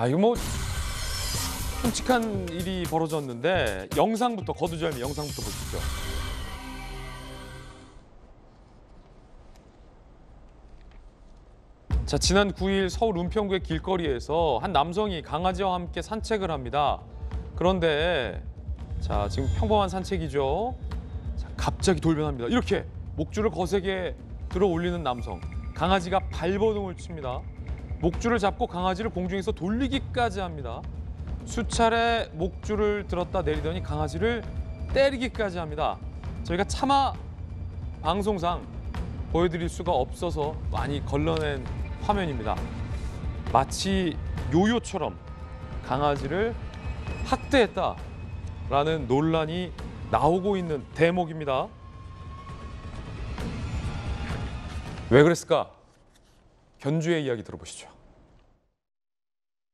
아 이거 뭐 끔찍한 일이 벌어졌는데 영상부터 거두절미 영상부터 보시죠. 자 지난 9일 서울 은평구의 길거리에서 한 남성이 강아지와 함께 산책을 합니다. 그런데 자 지금 평범한 산책이죠. 자, 갑자기 돌변합니다. 이렇게 목줄을 거세게 들어 올리는 남성. 강아지가 발버둥을 칩니다. 목줄을 잡고 강아지를 공중에서 돌리기까지 합니다. 수차례 목줄을 들었다 내리더니 강아지를 때리기까지 합니다. 저희가 차마 방송상 보여드릴 수가 없어서 많이 걸러낸 화면입니다. 마치 요요처럼 강아지를 학대했다라는 논란이 나오고 있는 대목입니다. 왜 그랬을까? 견주의 이야기 들어보시죠.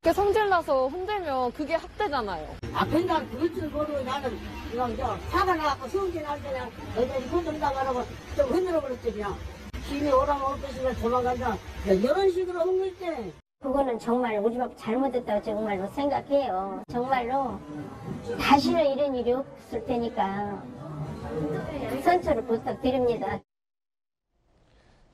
이렇게 성질나서 흔들면 그게 학대잖아요. 아, 그냥 그럴 줄 모르고 나는 그냥 저 화가 나갖고 성질 날 때는 애들이 흔든다 말하고 좀 흔들어 버렸지 그냥. 힘이 오라면 어떠시면 도망간다. 이런 식으로 흔들 때 그거는 정말 우리 밥 잘못했다고 정말로 생각해요. 정말로 다시는 이런 일이 없을 테니까 선처를 부탁드립니다.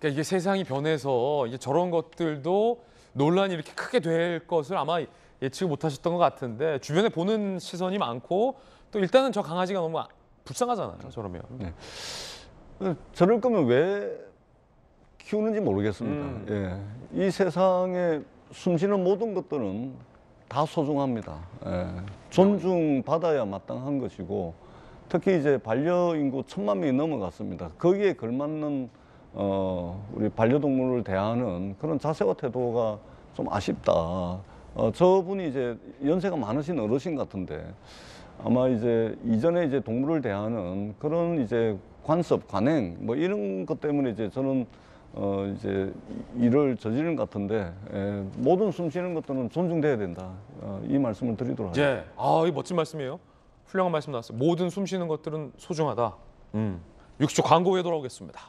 그러니까 이게 세상이 변해서 이제 저런 것들도 논란이 이렇게 크게 될 것을 아마 예측 못하셨던 것 같은데 주변에 보는 시선이 많고 또 일단은 저 강아지가 너무 아- 불쌍하잖아요. 저러면. 어, 저럴 거면 왜 키우는지 모르겠습니다. 예. 이 세상에 숨쉬는 모든 것들은 다 소중합니다. 예. 존중받아야 마땅한 것이고 특히 이제 반려인구 천만 명이 넘어갔습니다. 거기에 걸맞는 어, 우리 반려동물을 대하는 그런 자세와 태도가 좀 아쉽다. 어, 저분이 이제 연세가 많으신 어르신 같은데 아마 이제 이전에 이제 동물을 대하는 그런 이제 관습, 관행 뭐 이런 것 때문에 이제 저는 어 이제 일을 저지른 것 같은데 에, 모든 숨쉬는 것들은 존중돼야 된다. 어, 이 말씀을 드리도록 하겠습니다. 예. 아, 이 멋진 말씀이에요. 훌륭한 말씀 나왔어요. 모든 숨 쉬는 것들은 소중하다. 음. 60초 광고 후에 돌아오겠습니다.